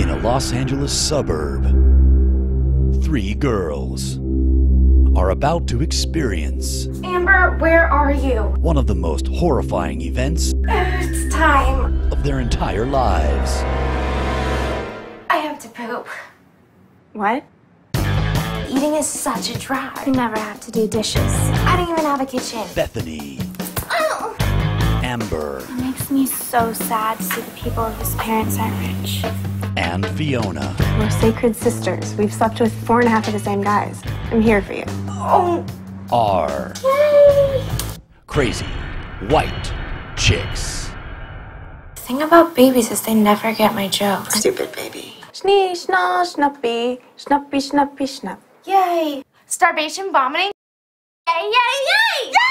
In a Los Angeles suburb, three girls are about to experience Amber, where are you? one of the most horrifying events It's time. of their entire lives. I have to poop. What? Eating is such a drag. I never have to do dishes. I don't even have a kitchen. Bethany, Oh. Amber, It makes me so sad to see the people whose parents aren't rich. And Fiona We're sacred sisters. We've slept with four and a half of the same guys. I'm here for you. Oh, are yay! crazy white chicks. The thing about babies is they never get my jokes. Stupid baby. Schnee, schna, schnappy, schnappy, schnappy, schnapp. Yay! Starvation vomiting? Yay, yay, yay!